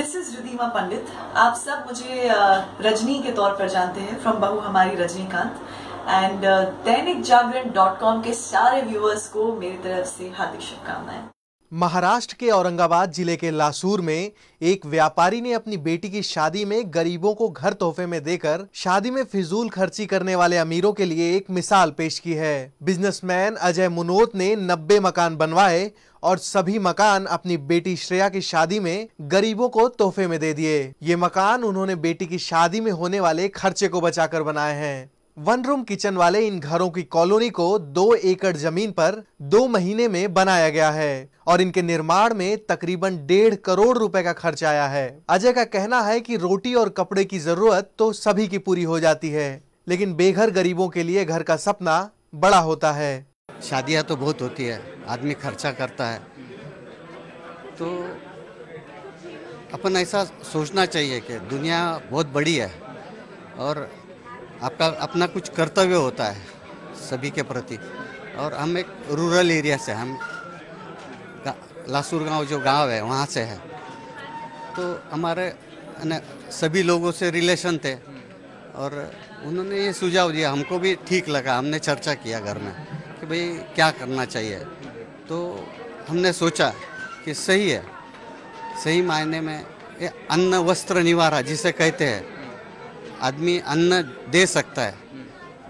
This is Ridhima पंडित आप सब मुझे रजनी के तौर पर जानते हैं फ्रॉम बहु हमारी Rajinikanth and Dainik Jagran dot com के सारे व्यूअर्स को मेरी तरफ़ से हार्दिक शुभकामनाएँ। महाराष्ट्र के औरंगाबाद ज़िले के लासूर में एक व्यापारी ने अपनी बेटी की शादी में गरीबों को घर तोहफे में देकर शादी में फिजूल खर्ची करने वाले अमीरों के लिए एक मिसाल पेश की है। बिजनेसमैन अजय मुनोत ने 90 मकान बनवाए और सभी मकान अपनी बेटी श्रेया की शादी में गरीबों को तोहफे में दे दिए। ये मकान उन्होंने बेटी की शादी में होने वाले खर्चे को बचाकर बनाए हैं। वन रूम किचन वाले इन घरों की कॉलोनी को दो एकड़ ज़मीन पर दो महीने में बनाया गया है और इनके निर्माण में तकरीबन डेढ़ करोड़ रुपए का खर्च आया है। अजय का कहना है कि रोटी और कपड़े की ज़रूरत तो सभी की पूरी हो जाती है, लेकिन बेघर गरीबों के लिए घर का सपना बड़ा होता है। शादियाँ तो बहुत होती है, आदमी खर्चा करता है। तो अपन ऐसा सोचना चाहिए कि दुनिया बहुत बड़ी है और आपका अपना कुछ कर्तव्य होता है सभी के प्रति। और हम एक रूरल एरिया से हम लासूर गाँव जो गाँव है, वहाँ से है। तो हमारे सभी लोगों से रिलेशन थे और उन्होंने ये सुझाव दिया, हमको भी ठीक लगा, हमने चर्चा किया घर में कि भाई क्या करना चाहिए। तो हमने सोचा कि सही है, सही मायने में ये अन्न वस्त्र निवारा जिसे कहते हैं आदमी अन्न दे सकता है।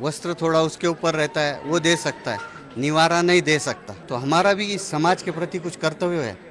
वस्त्र थोड़ा उसके ऊपर रहता है, वो दे सकता है। निवारा नहीं दे सकता। तो हमारा भी इस समाज के प्रति कुछ कर्तव्य है।